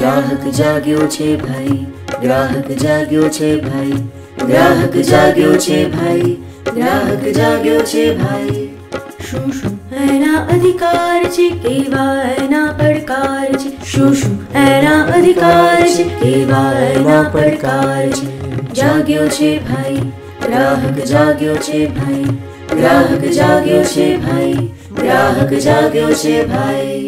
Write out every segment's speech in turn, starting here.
ગ્રાહક જાગ્યો છે ભાઈ ગ્રાહક જાગ્યો છે ભાઈ ગ્રાહક જાગ્યો છે ભાઈ ગ્રાહક જાગ્યો છે ભાઈ શું શું એના અધિકાર છે કેવા એના પડકાર છે શું શું એના અધિકાર છે કેવા એના પડકાર છે જાગ્યો છે ભાઈ ગ્રાહક જાગ્યો છે ભાઈ ગ્રાહક જાગ્યો છે ભાઈ ગ્રાહક જાગ્યો છે ભાઈ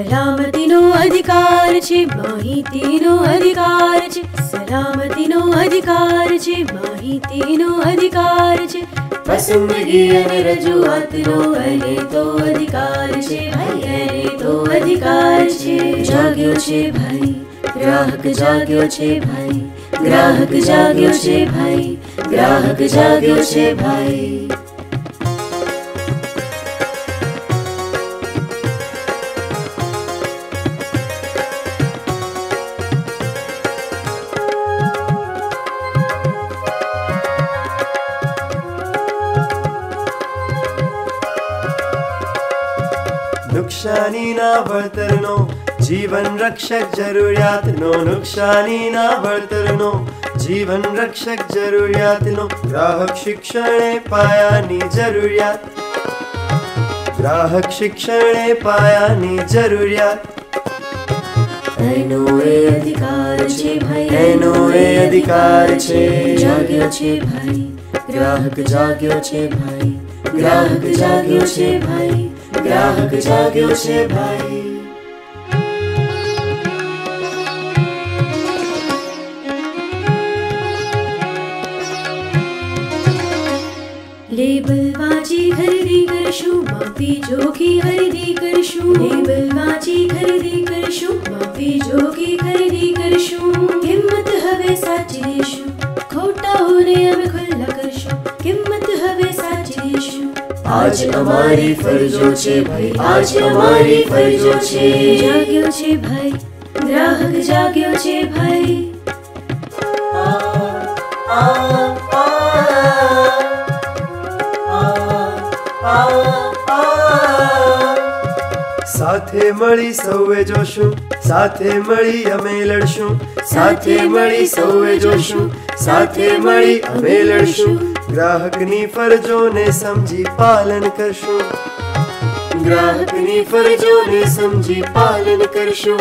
સલામતીનો અધિકાર છે માહિતીનો અધિકાર છે સલામતીનો અધિકાર છે માહિતીનો અધિકાર છે પસંદગી અને રજૂઆતનો એને તો અધિકાર છે ભાઈ એને તો અધિકાર છે જાગ્યો છે ભાઈ ગ્રાહક જાગ્યો છે ભાઈ ગ્રાહક જાગ્યો છે ભાઈ ગ્રાહક જાગ્યો છે ભાઈ નુકસાનીના વળતરનો જીવન રક્ષક જરૂરિયાતનો નુકસાનીના વળતરનો જીવન રક્ષક જરૂરિયાતનો ગ્રાહક શિક્ષણે પાયાની જરૂરિયાત ગ્રાહક શિક્ષણે પાયાની જરૂરિયાત એનો એ અધિકાર છે ભાઈ એનો એ અધિકાર છે જાગ્યો છે ભાઈ ગ્રાહક જાગ્યો છે ભાઈ ગ્રાહક જાગ્યો છે ભાઈ ગ્રાહક જાગ્યો છે ભાઈ લેબલ વાંચી ખરીદી કરશું માપી જોખી ખરીદી કરશું લેબલ વાંચી ખરીદી કરશું માપી જોખી ખરીદી કરશું કિંમત હવે સાચી દેશું આજ અમારી ફરજો છે ભાઈ આજ અમારી ફરજો છે જાગ્યો છે ભાઈ ગ્રાહક જાગ્યો છે ભાઈ સાથે મળી સૌએ જોશું, સાથે મળી અમે લડશું, સાથે મળી સૌએ જોશું, સાથે મળી અમે લડશું. ગ્રાહકની ફરજોને સમજી પાલન કરશું. ગ્રાહકની ફરજોને સમજી પાલન કરશું.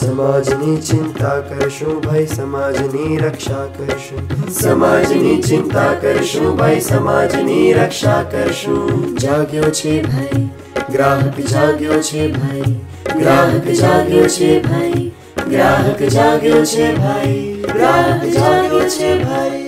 સમાજની ચિંતા કરશું ભાઈ, સમાજની રક્ષા કરશું. સમાજની ચિંતા કરશું ભાઈ, સમાજની રક્ષા કરશું. જાગ્યો છે ભાઈ. ગ્રાહક જાગ્યો છે ભાઈ ગ્રાહક જાગ્યો છે ભાઈ ગ્રાહક જાગ્યો છે ભાઈ ગ્રાહક જાગ્યો છે ભાઈ